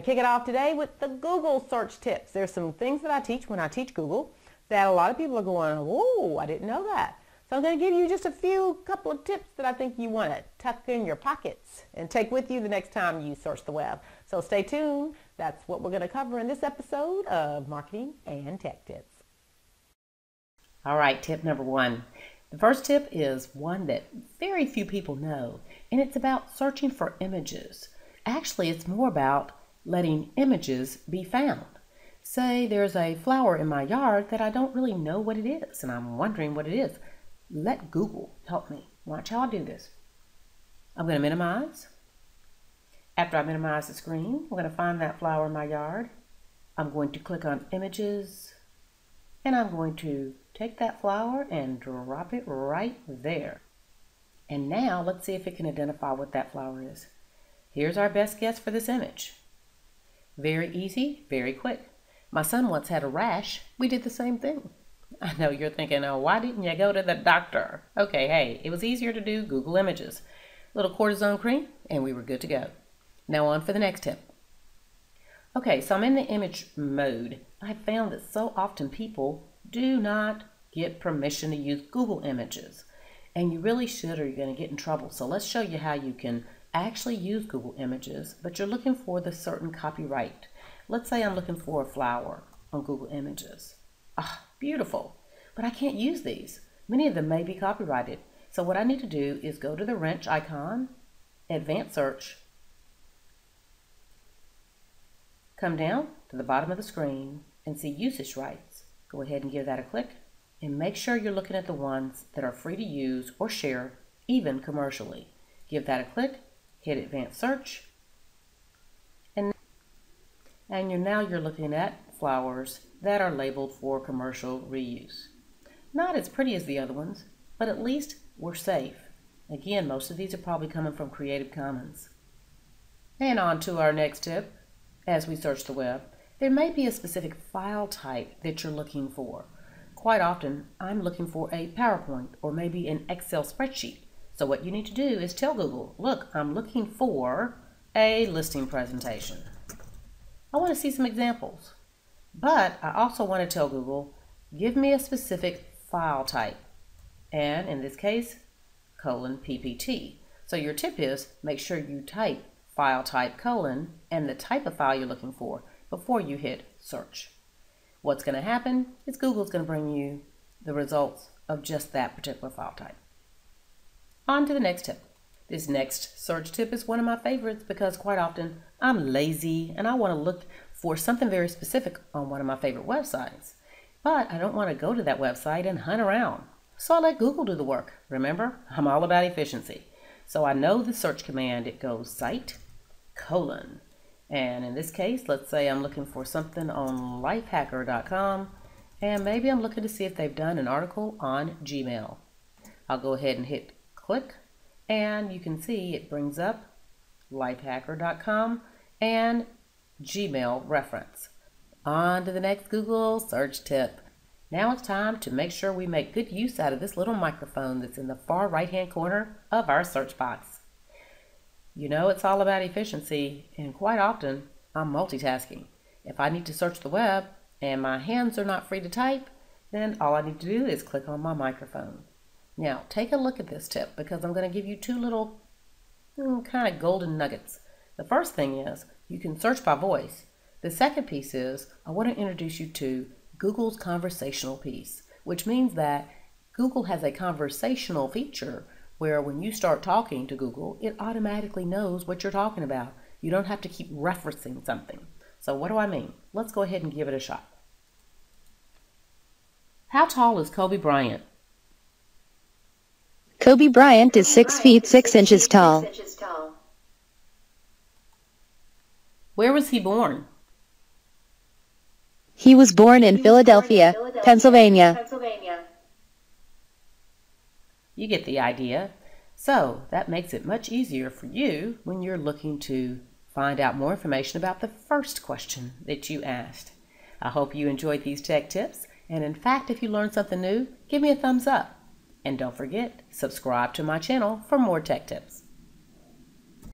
to kick it off today with the Google search tips. There's some things that I teach when I teach Google that a lot of people are going, oh, I didn't know that. So I'm going to give you just a few couple of tips that I think you want to tuck in your pockets and take with you the next time you search the web. So stay tuned. That's what we're going to cover in this episode of Marketing and Tech Tips. All right, tip number one. The first tip is one that very few people know, and it's about searching for images. Actually, it's more about letting images be found. Say there's a flower in my yard that I don't really know what it is, and I'm wondering what it is. Let Google help me. Watch how I do this. I'm going to minimize. After I minimize the screen, I'm going to find that flower in my yard. I'm going to click on Images, and I'm going to take that flower and drop it right there. And now let's see if it can identify what that flower is. Here's our best guess for this image. Very easy, very quick. My son once had a rash. We did the same thing. I know you're thinking, oh, why didn't you go to the doctor? Okay, hey, it was easier to do Google Images. Little cortisone cream, and we were good to go. Now on for the next tip. Okay, so I'm in the image mode. I found that so often people do not get permission to use Google Images. And you really should or you're going to get in trouble. So let's show you how you can actually use Google Images, but you're looking for the certain copyright. Let's say I'm looking for a flower on Google Images. Ah, beautiful. But I can't use these. Many of them may be copyrighted. So what I need to do is go to the wrench icon, advanced search, come down to the bottom of the screen and see usage rights. Go ahead and give that a click and make sure you're looking at the ones that are free to use or share, even commercially. Give that a click hit advanced search. And and you're now you're looking at flowers that are labeled for commercial reuse. Not as pretty as the other ones but at least we're safe. Again most of these are probably coming from creative commons. And on to our next tip. As we search the web there may be a specific file type that you're looking for. Quite often i'm looking for a powerpoint or maybe an excel spreadsheet so what you need to do is tell Google, look, I'm looking for a listing presentation. I want to see some examples. But I also want to tell Google, give me a specific file type. And in this case, colon PPT. So your tip is make sure you type file type colon and the type of file you're looking for before you hit search. What's going to happen is Google's going to bring you the results of just that particular file type. On to the next tip. This next search tip is one of my favorites because quite often I'm lazy and I want to look for something very specific on one of my favorite websites. But I don't want to go to that website and hunt around. So I let Google do the work. Remember, I'm all about efficiency. So I know the search command, it goes site colon. And in this case, let's say I'm looking for something on lifehacker.com and maybe I'm looking to see if they've done an article on Gmail. I'll go ahead and hit click and you can see it brings up lifehacker.com and Gmail reference. On to the next Google search tip. Now it's time to make sure we make good use out of this little microphone that's in the far right hand corner of our search box. You know it's all about efficiency and quite often I'm multitasking. If I need to search the web and my hands are not free to type, then all I need to do is click on my microphone. Now, take a look at this tip because I'm going to give you two little mm, kind of golden nuggets. The first thing is you can search by voice. The second piece is I want to introduce you to Google's conversational piece, which means that Google has a conversational feature where when you start talking to Google, it automatically knows what you're talking about. You don't have to keep referencing something. So what do I mean? Let's go ahead and give it a shot. How tall is Kobe Bryant? Kobe Bryant is 6 feet 6 inches tall. Where was he born? He was born in Philadelphia, Pennsylvania. You get the idea. So that makes it much easier for you when you're looking to find out more information about the first question that you asked. I hope you enjoyed these tech tips. And in fact, if you learned something new, give me a thumbs up. And don't forget, subscribe to my channel for more tech tips.